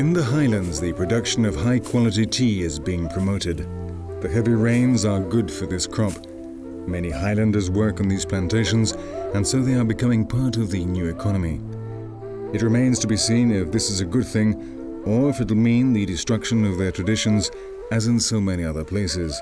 In the highlands, the production of high quality tea is being promoted. The heavy rains are good for this crop. Many highlanders work on these plantations, and so they are becoming part of the new economy. It remains to be seen if this is a good thing or if it'll mean the destruction of their traditions, as in so many other places.